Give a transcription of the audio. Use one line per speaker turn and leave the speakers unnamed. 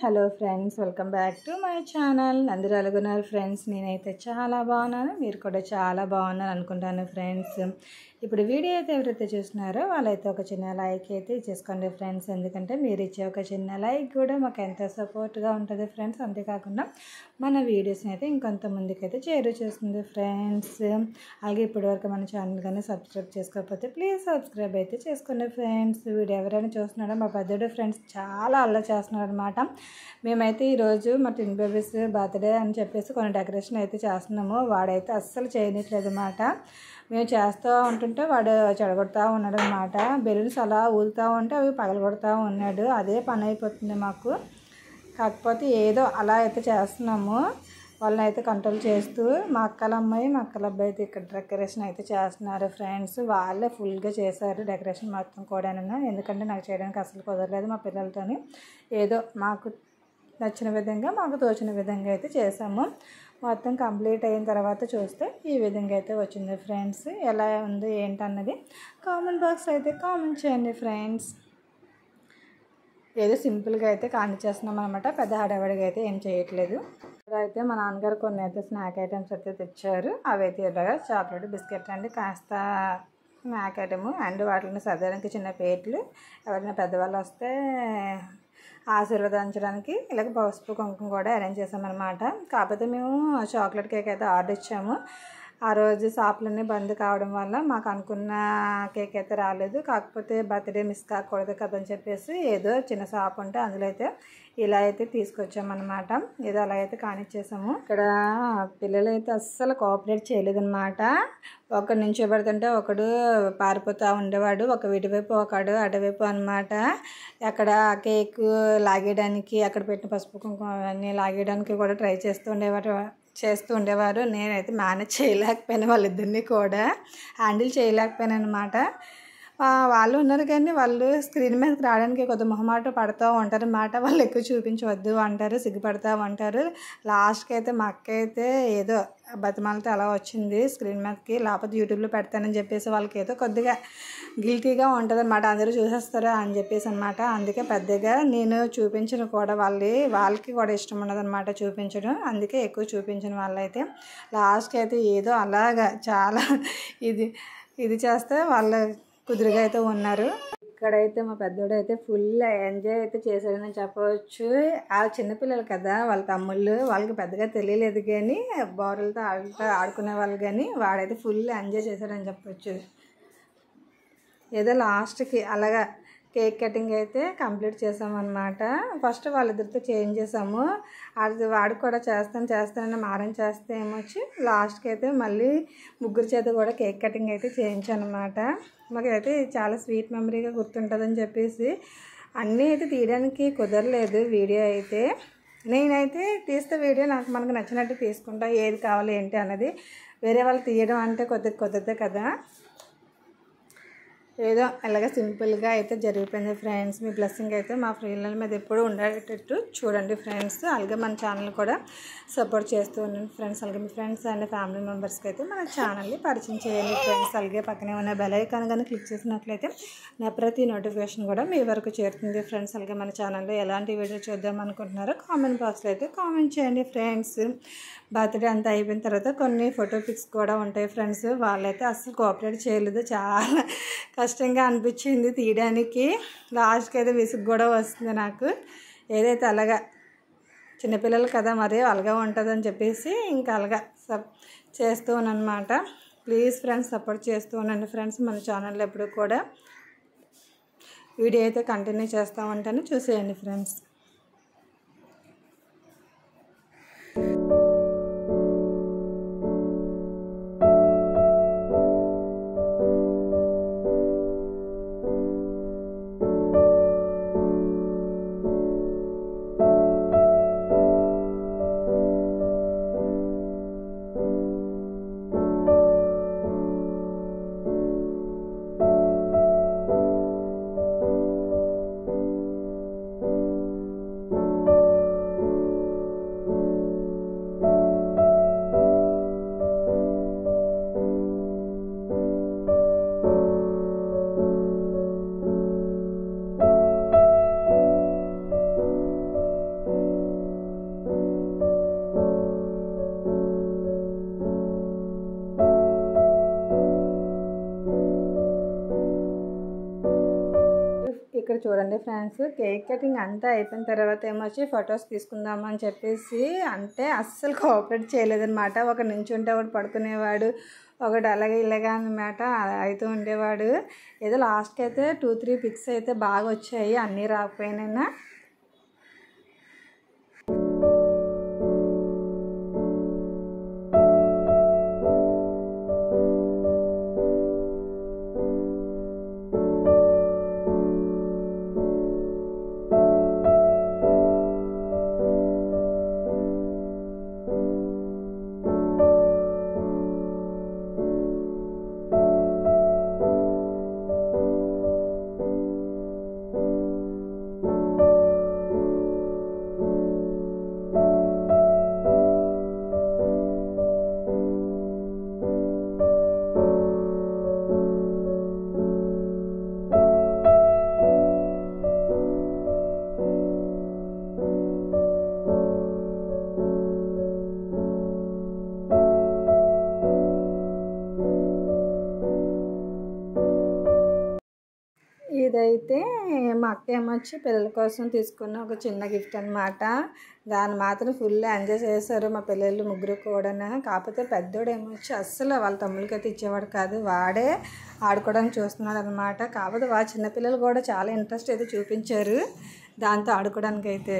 Hello friends welcome back to my channel. అందరూ అలాగున్నారు friends? నేనైతే చాలా బాగున్నాను. మీరు కూడా చాలా బాగున్నారు అనుకుంటాను ఫ్రెండ్స్. ఇప్పుడు వీడియో అయితే ఎవరైతే చూస్తున్నారో వాళ్ళైతే ఒక చిన్న లైక్ అయితే ఇచ్చేసుకోండి ఫ్రెండ్స్. ఎందుకంటే మీరు ఇచ్చే ఒక చిన్న లైక్ కూడా మాకు ఎంతో సపోర్ట్గా ఉంటుంది ఫ్రెండ్స్. అంతేకాకుండా మన వీడియోస్ని అయితే ఇంకొంత ముందుకైతే చేరు చేస్తుంది ఫ్రెండ్స్. అలాగే ఇప్పటివరకు మన ఛానల్ కానీ సబ్స్క్రైబ్ చేసుకోకపోతే ప్లీజ్ సబ్స్క్రైబ్ అయితే చేసుకోండి ఫ్రెండ్స్. వీడియో ఎవరైనా చూస్తున్నాడో మా పెద్దడు ఫ్రెండ్స్ చాలా అల్ల చేస్తున్నాడు అనమాట మేమైతే ఈరోజు మా టిన్ బేబీస్ బర్త్డే అని చెప్పేసి కొన్ని డెకరేషన్ అయితే చేస్తున్నాము. వాడైతే అస్సలు చేయనట్లేదు అనమాట మేము చేస్తూ ఉంటుంటే వాడు చెడగొడతా ఉన్నాడు అనమాట బెలూన్స్ అలా ఊదుతూ ఉంటే అవి పగలగొడతా ఉన్నాడు. అదే పని అయిపోతుంది మాకు. కాకపోతే ఏదో అలా అయితే చేస్తున్నాము. వాళ్ళని అయితే కంట్రోల్ చేస్తూ మా అక్కల అమ్మాయి మా అక్కల అబ్బాయి అయితే ఇక్కడ డెకరేషన్ అయితే చేస్తున్నారు ఫ్రెండ్స్ వాళ్ళే ఫుల్గా చేశారు డెకరేషన్ మొత్తం కూడా ఎందుకంటే నాకు చేయడానికి అసలు కుదరలేదు మా పిల్లలతోని. ఏదో మాకు నచ్చిన విధంగా మాకు తోచిన విధంగా అయితే చేసాము మొత్తం కంప్లీట్ అయిన తర్వాత చూస్తే ఈ విధంగా అయితే వచ్చింది ఫ్రెండ్స్ ఎలా ఉంది ఏంటన్నది కామెంట్ బాక్స్ అయితే కామెంట్ చేయండి ఫ్రెండ్స్ ఏదో సింపుల్గా అయితే కానిచ్చేస్తున్నాం అనమాట పెద్ద హడావడిగా అయితే ఏం చేయట్లేదు. ఇక్కడ అయితే మా నాన్నగారు కొన్ని అయితే స్నాక్ ఐటమ్స్ అయితే తెచ్చారు. అవి అయితే ఇలాగా చాక్లెట్ బిస్కెట్ అండి. కాస్త స్నాక్ ఐటమ్ అండ్ వాటిని సర్దడానికి చిన్న ప్లేట్లు ఎవరైనా పెద్దవాళ్ళు వస్తే ఆశీర్వదించడానికి ఇలాగ పసుపు కుంకుమ కూడా అరేంజ్ చేసామన్నమాట కాకపోతే మేము చాక్లెట్ కేక్ అయితే ఆర్డర్ ఇచ్చాము. ఆ రోజు షాపులన్నీ బంద్ కావడం వల్ల మాకు అనుకున్న కేక్ అయితే రాలేదు. కాకపోతే బర్త్డే మిస్ కాకూడదు కదని చెప్పేసి ఏదో చిన్న షాప్ ఉంటే అందులో అయితే ఇలా అయితే తీసుకొచ్చామన్నమాట. ఏదో అలా అయితే కానిచ్చేసాము. ఇక్కడ పిల్లలు అయితే అస్సలు కోఆపరేట్ చేయలేదన్నమాట. ఒకడు నించోబెడుతుంటే ఒకడు పారిపోతూ ఉండేవాడు. ఒక వీటివైపు ఒకడు అటువైపు అనమాట అక్కడ కేక్ లాగేయడానికి అక్కడ పెట్టిన పసుపు కుంకుమ అన్నీ లాగేయడానికి కూడా ట్రై చేస్తూ ఉండేవాడు చేస్తూ ఉండేవారు. నేనైతే మేనేజ్ చేయలేకపోయాను వాళ్ళిద్దరినీ కూడా. హ్యాండిల్ చేయలేకపోయాను అనమాట వాళ్ళు ఉన్నారు కానీ వాళ్ళు స్క్రీన్ మీదకి రావడానికి కొద్ది మొహమాట పడుతూ ఉంటారు అన్నమాట. వాళ్ళు ఎక్కువ చూపించవద్దు అంటారు సిగ్గుపడతా ఉంటారు. లాస్ట్కి అయితే మా అక్క అయితే ఏదో బతిమాలతో అలా వచ్చింది స్క్రీన్ మీదకి. లేకపోతే యూట్యూబ్లో పెడతానని చెప్పేసి వాళ్ళకి ఏదో కొద్దిగా గిల్టీగా ఉంటుంది అనమాట అందరూ చూసేస్తారు అని చెప్పేసి అనమాట అందుకే పెద్దగా నేను చూపించను కూడా వాళ్ళే. వాళ్ళకి కూడా ఇష్టం ఉండదన్నమాట చూపించడం. అందుకే ఎక్కువ చూపించిన వాళ్ళైతే. లాస్ట్కి అయితే ఏదో అలాగా చాలా ఇది ఇది చేస్తే వాళ్ళ కుదురుగా అయితే ఉన్నారు. ఇక్కడైతే మా పెద్దోడు అయితే ఫుల్ ఎంజాయ్ అయితే చేశాడని చెప్పవచ్చు. ఆ చిన్నపిల్లలు కదా వాళ్ళ తమ్ముళ్ళు. వాళ్ళకి పెద్దగా తెలియలేదు కానీ బోర్లతో ఆడుతూ ఆడుకునే వాళ్ళు కానీ వాడైతే ఫుల్ ఎంజాయ్ చేశాడని చెప్పవచ్చు ఏదో లాస్ట్కి అలాగా కేక్ కటింగ్ అయితే కంప్లీట్ చేసామన్నమాట. ఫస్ట్ వాళ్ళిద్దరితో చేంజ్ చేసాము. అది వాడు కూడా చేస్తాను చేస్తానని మారం చేస్తే ఏమొచ్చి లాస్ట్కి అయితే మళ్ళీ ముగ్గురు చేత కూడా కేక్ కటింగ్ అయితే చేయించాను అనమాట మాకైతే చాలా స్వీట్ మెమరీగా గుర్తుంటుందని చెప్పేసి అన్నీ అయితే తీయడానికి కుదరలేదు వీడియో అయితే. నేనైతే తీస్తే వీడియో నాకు మనకు నచ్చినట్టు తీసుకుంటా ఏది కావాలి ఏంటి అన్నది. వేరే వాళ్ళు తీయడం అంటే కొద్దిగా కుదరదు కదా. ఏదో అలాగే సింపుల్గా అయితే జరిగిపోయింది ఫ్రెండ్స్. మీ బ్లెస్సింగ్ అయితే మా ఫ్రెండ్ల మీద ఎప్పుడూ ఉండేటట్టు చూడండి ఫ్రెండ్స్. అలాగే మన ఛానల్ కూడా సపోర్ట్ చేస్తూ ఉండండి ఫ్రెండ్స్. అలాగే మీ ఫ్రెండ్స్ అండ్ ఫ్యామిలీ మెంబర్స్కి అయితే మన ఛానల్ని పరిచయం చేయండి ఫ్రెండ్స్. అలాగే పక్కనే ఉన్న బెల్ ఐకాన్ కానీ క్లిక్ చేసినట్లయితే నా ప్రతి నోటిఫికేషన్ కూడా మీ వరకు చేరుతుంది ఫ్రెండ్స్. అలాగే మన ఛానల్లో ఎలాంటి వీడియో చూద్దాం అనుకుంటున్నారో కామెంట్ బాక్స్లో అయితే కామెంట్ చేయండి ఫ్రెండ్స్. బర్త్డే అంతా అయిపోయిన తర్వాత కొన్ని ఫోటో పిక్స్ కూడా ఉంటాయి ఫ్రెండ్స్. వాళ్ళైతే అస్సలు కోఆపరేట్ చేయలేదు. చాలా కష్టంగా అనిపించింది తీయడానికి. లాస్ట్కి అయితే విసుగు కూడా వస్తుంది నాకు. ఏదైతే అలాగా చిన్నపిల్లలు కదా మరి అలాగా ఉంటుందని చెప్పేసి ఇంకా అలాగా సబ్ చేస్తూ అనమాట ప్లీజ్ ఫ్రెండ్స్ సపోర్ట్ చేస్తూ ఉండండి ఫ్రెండ్స్. మన ఛానల్లో ఎప్పుడు కూడా వీడియో అయితే కంటిన్యూ చేస్తూ ఉంటాను. చూసేయండి ఫ్రెండ్స్. ఇక్కడ చూడండి ఫ్రెండ్స్. కేక్ కటింగ్ అంతా అయిపోయిన తర్వాత ఏమొచ్చి ఫొటోస్ తీసుకుందాం అని చెప్పేసి అంటే అస్సలు కోఆపరేట్ చేయలేదనమాట ఒక నించుంటే ఒకటి పడుకునేవాడు ఒకటి అలాగే ఇలాగా అనమాట అవుతూ ఉండేవాడు. ఏదో లాస్ట్కి అయితే టూ త్రీ పిక్స్ అయితే బాగా వచ్చాయి అన్నీ రాకపోయినా. ఇదైతే మా అక్క ఏమొచ్చి పిల్లల కోసం తీసుకున్న ఒక చిన్న గిఫ్ట్ అనమాట దాన్ని మాత్రం ఫుల్ ఎంజాయ్ చేశారు మా పిల్లలు ముగ్గురు కూడా కాకపోతే పెద్దోడు ఏమొచ్చి అస్సలు వాళ్ళ తమ్ముళ్ళకి అయితే ఇచ్చేవాడు కాదు. వాడే ఆడుకోవడానికి చూస్తున్నాడు అనమాట కాకపోతే వాళ్ళ చిన్నపిల్లలు కూడా చాలా ఇంట్రెస్ట్ అయితే చూపించారు దాంతో ఆడుకోవడానికి అయితే